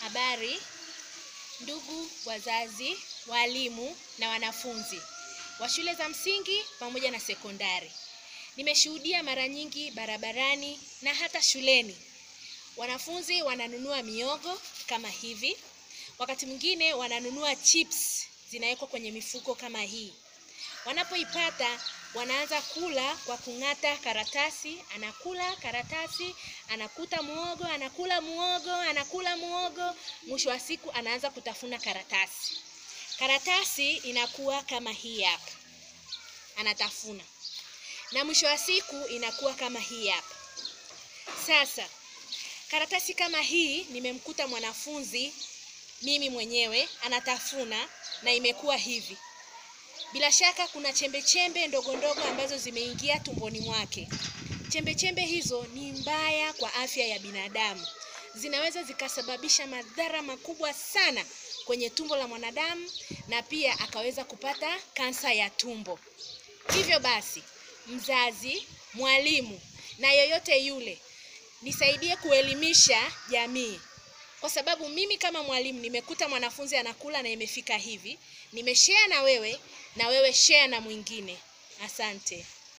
Habari ndugu wazazi, walimu na wanafunzi wa shule za msingi pamoja na sekondari. Nimeshuhudia mara nyingi barabarani na hata shuleni, wanafunzi wananunua miogo kama hivi, wakati mwingine wananunua chips zinawekwa kwenye mifuko kama hii. Wanapoipata wanaanza kula kwa kung'ata karatasi, anakula karatasi, anakuta muogo, anakula muogo, anakula muogo, mwisho wa siku anaanza kutafuna karatasi. Karatasi inakuwa kama hii hapa, anatafuna, na mwisho wa siku inakuwa kama hii hapa. Sasa karatasi kama hii nimemkuta mwanafunzi mimi mwenyewe anatafuna na imekuwa hivi. Bila shaka kuna chembe chembe ndogo ndogo ambazo zimeingia tumboni mwake. Chembe chembe hizo ni mbaya kwa afya ya binadamu, zinaweza zikasababisha madhara makubwa sana kwenye tumbo la mwanadamu na pia akaweza kupata kansa ya tumbo. Hivyo basi, mzazi, mwalimu na yoyote yule, nisaidie kuelimisha jamii kwa sababu mimi kama mwalimu nimekuta mwanafunzi anakula na imefika hivi, nimeshare na wewe na wewe share na mwingine. Asante.